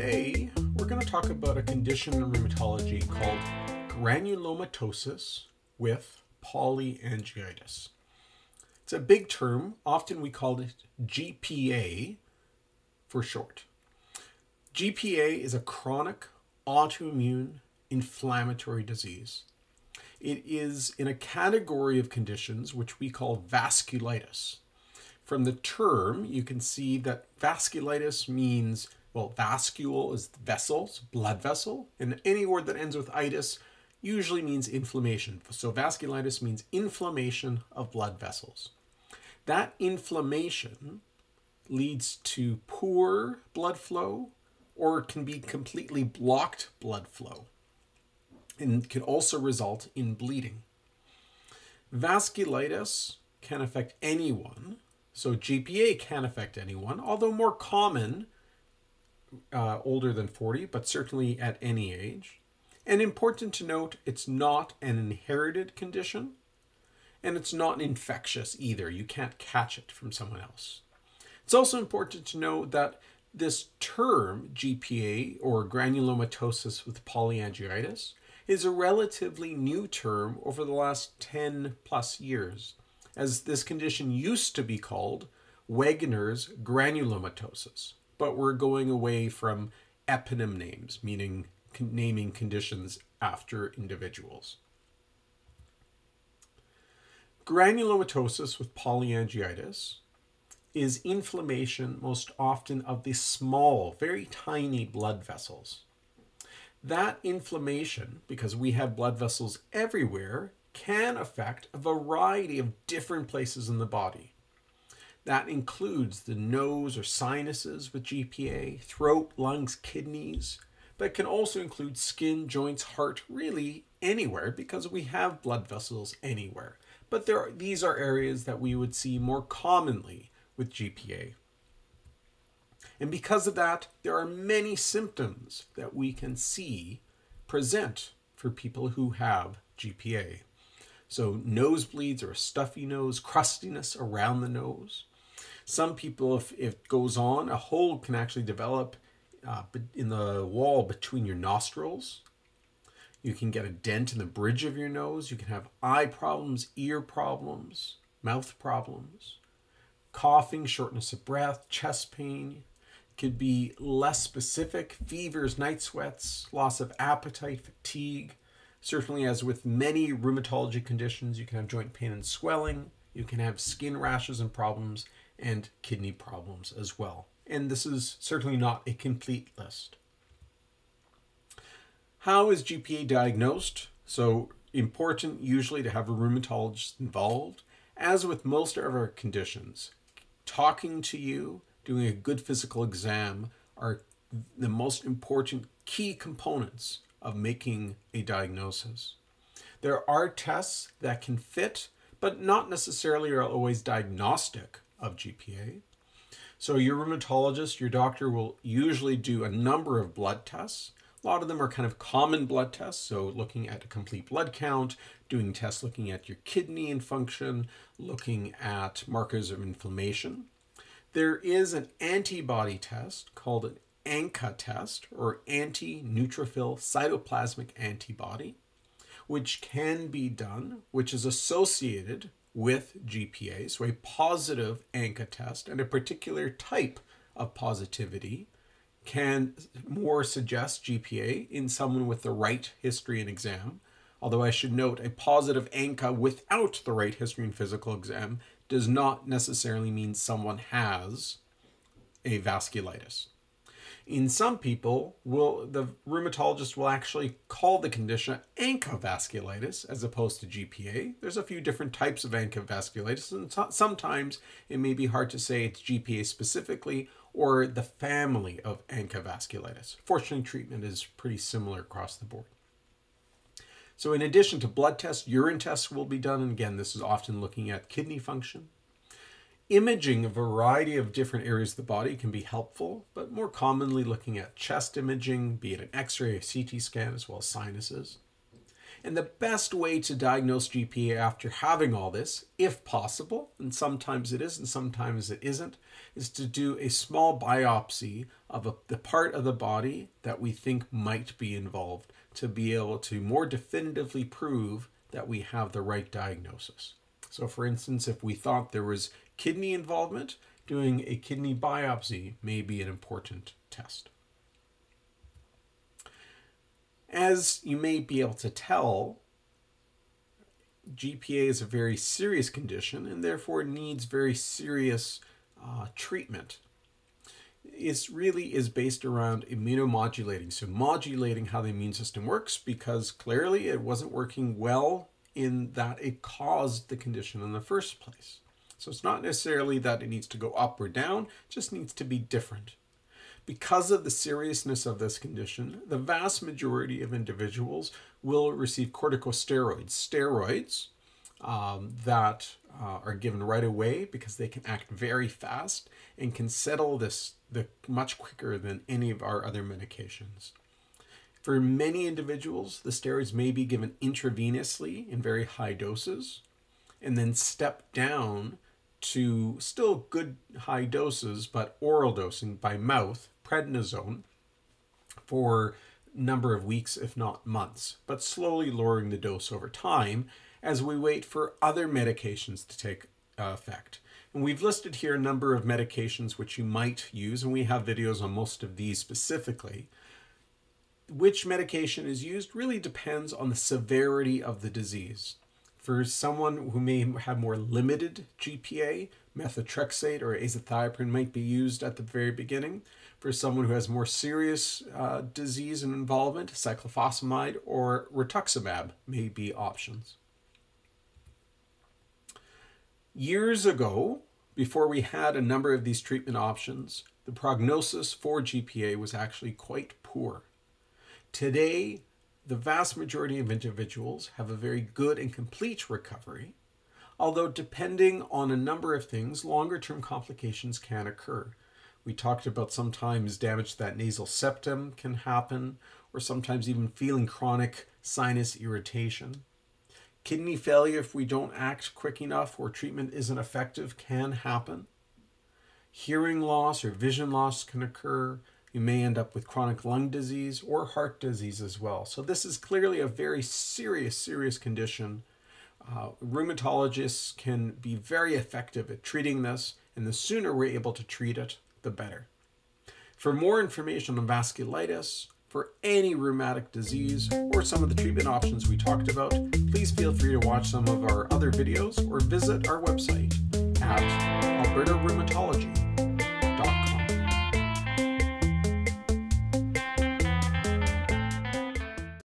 Today, we're going to talk about a condition in rheumatology called granulomatosis with polyangiitis. It's a big term. Often we call it GPA for short. GPA is a chronic autoimmune inflammatory disease. It is in a category of conditions which we call vasculitis. From the term, you can see that vasculitis means, well, vascule is vessels, blood vessel, and any word that ends with itis usually means inflammation. So vasculitis means inflammation of blood vessels. That inflammation leads to poor blood flow or can be completely blocked blood flow and can also result in bleeding. Vasculitis can affect anyone, so GPA can affect anyone, although more common uh, older than 40, but certainly at any age. And important to note, it's not an inherited condition and it's not infectious either. You can't catch it from someone else. It's also important to know that this term, GPA or granulomatosis with polyangiitis, is a relatively new term over the last 10 plus years, as this condition used to be called Wegener's granulomatosis, but we're going away from eponym names, meaning naming conditions after individuals. Granulomatosis with polyangiitis is inflammation most often of the small, very tiny blood vessels. That inflammation, because we have blood vessels everywhere, can affect a variety of different places in the body. That includes the nose or sinuses with GPA, throat, lungs, kidneys, but can also include skin, joints, heart, really anywhere because we have blood vessels anywhere. But there are, these are areas that we would see more commonly with GPA. And because of that, there are many symptoms that we can see present for people who have GPA. So, nosebleeds or a stuffy nose, crustiness around the nose. Some people, if, if it goes on, a hole can actually develop uh, in the wall between your nostrils. You can get a dent in the bridge of your nose. You can have eye problems, ear problems, mouth problems, coughing, shortness of breath, chest pain, could be less specific fevers, night sweats, loss of appetite, fatigue. Certainly, as with many rheumatology conditions, you can have joint pain and swelling, you can have skin rashes and problems, and kidney problems as well. And this is certainly not a complete list. How is GPA diagnosed? So, important usually to have a rheumatologist involved. As with most of our conditions, talking to you, doing a good physical exam are the most important key components of making a diagnosis. There are tests that can fit, but not necessarily are always diagnostic of GPA. So, your rheumatologist, your doctor will usually do a number of blood tests. A lot of them are kind of common blood tests, so looking at a complete blood count, doing tests looking at your kidney and function, looking at markers of inflammation. There is an antibody test called an ANCA test or anti neutrophil cytoplasmic antibody, which can be done, which is associated with GPA. So, a positive ANCA test and a particular type of positivity can more suggest GPA in someone with the right history and exam. Although I should note a positive ANCA without the right history and physical exam does not necessarily mean someone has a vasculitis. In some people, will the rheumatologist will actually call the condition vasculitis as opposed to GPA. There's a few different types of vasculitis, and sometimes it may be hard to say it's GPA specifically or the family of vasculitis. Fortunately, treatment is pretty similar across the board. So in addition to blood tests, urine tests will be done. And again, this is often looking at kidney function. Imaging a variety of different areas of the body can be helpful, but more commonly looking at chest imaging, be it an x-ray, a CT scan, as well as sinuses. And the best way to diagnose GPA after having all this, if possible, and sometimes it is and sometimes it isn't, is to do a small biopsy of a, the part of the body that we think might be involved to be able to more definitively prove that we have the right diagnosis. So, for instance, if we thought there was kidney involvement, doing a kidney biopsy may be an important test. As you may be able to tell, GPA is a very serious condition and therefore needs very serious uh, treatment. It really is based around immunomodulating, so modulating how the immune system works because clearly it wasn't working well in that it caused the condition in the first place. So it's not necessarily that it needs to go up or down, just needs to be different. Because of the seriousness of this condition, the vast majority of individuals will receive corticosteroids, steroids um, that uh, are given right away because they can act very fast and can settle this the, much quicker than any of our other medications. For many individuals, the steroids may be given intravenously in very high doses and then step down to still good high doses, but oral dosing by mouth, prednisone, for number of weeks, if not months, but slowly lowering the dose over time as we wait for other medications to take uh, effect. And we've listed here a number of medications which you might use, and we have videos on most of these specifically. Which medication is used really depends on the severity of the disease. For someone who may have more limited GPA, methotrexate or azathioprine might be used at the very beginning. For someone who has more serious uh, disease and involvement, cyclophosphamide or rituximab may be options. Years ago, before we had a number of these treatment options, the prognosis for GPA was actually quite poor. Today, the vast majority of individuals have a very good and complete recovery, although depending on a number of things, longer term complications can occur. We talked about sometimes damage to that nasal septum can happen, or sometimes even feeling chronic sinus irritation. Kidney failure, if we don't act quick enough or treatment isn't effective, can happen. Hearing loss or vision loss can occur. You may end up with chronic lung disease or heart disease as well. So, this is clearly a very serious, serious condition. Uh, rheumatologists can be very effective at treating this, and the sooner we're able to treat it, the better. For more information on vasculitis, for any rheumatic disease, or some of the treatment options we talked about, please feel free to watch some of our other videos or visit our website at Alberta Rheumatology